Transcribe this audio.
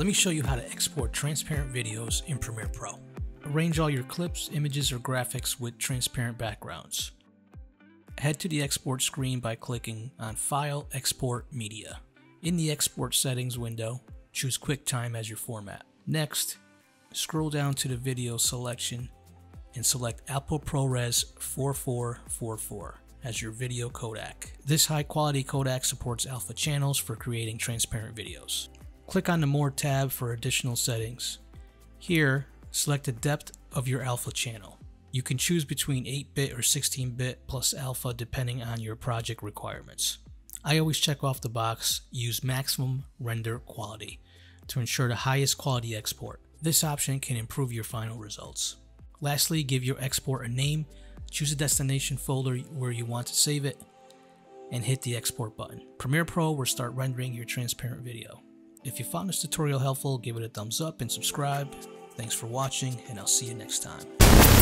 Let me show you how to export transparent videos in Premiere Pro. Arrange all your clips, images, or graphics with transparent backgrounds. Head to the export screen by clicking on File, Export, Media. In the Export Settings window, choose QuickTime as your format. Next, scroll down to the video selection and select Apple ProRes 4444 as your video codec. This high quality codec supports alpha channels for creating transparent videos. Click on the More tab for additional settings. Here, select the depth of your alpha channel. You can choose between 8-bit or 16-bit plus alpha depending on your project requirements. I always check off the box, use maximum render quality to ensure the highest quality export. This option can improve your final results. Lastly, give your export a name, choose a destination folder where you want to save it, and hit the export button. Premiere Pro will start rendering your transparent video. If you found this tutorial helpful, give it a thumbs up and subscribe. Thanks for watching, and I'll see you next time.